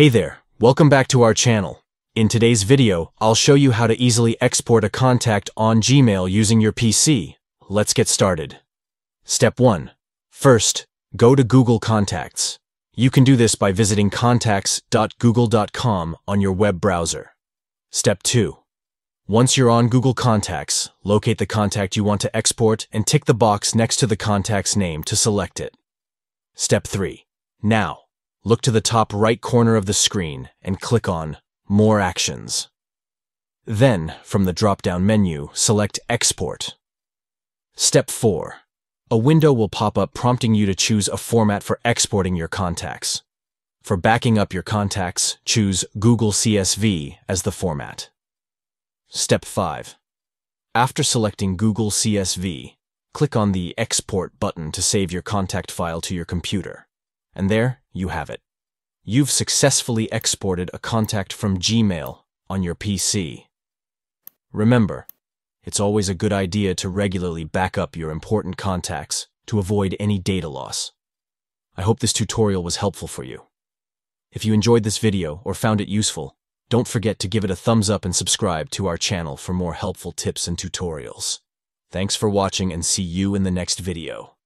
Hey there, welcome back to our channel. In today's video, I'll show you how to easily export a contact on Gmail using your PC. Let's get started. Step 1. First, go to Google Contacts. You can do this by visiting contacts.google.com on your web browser. Step 2. Once you're on Google Contacts, locate the contact you want to export and tick the box next to the contact's name to select it. Step 3. Now, look to the top right corner of the screen and click on More Actions. Then, from the drop-down menu, select Export. Step 4. A window will pop up prompting you to choose a format for exporting your contacts. For backing up your contacts, choose Google CSV as the format. Step 5. After selecting Google CSV, click on the Export button to save your contact file to your computer. And there you have it. You've successfully exported a contact from Gmail on your PC. Remember, it's always a good idea to regularly back up your important contacts to avoid any data loss. I hope this tutorial was helpful for you. If you enjoyed this video or found it useful, don't forget to give it a thumbs up and subscribe to our channel for more helpful tips and tutorials. Thanks for watching and see you in the next video.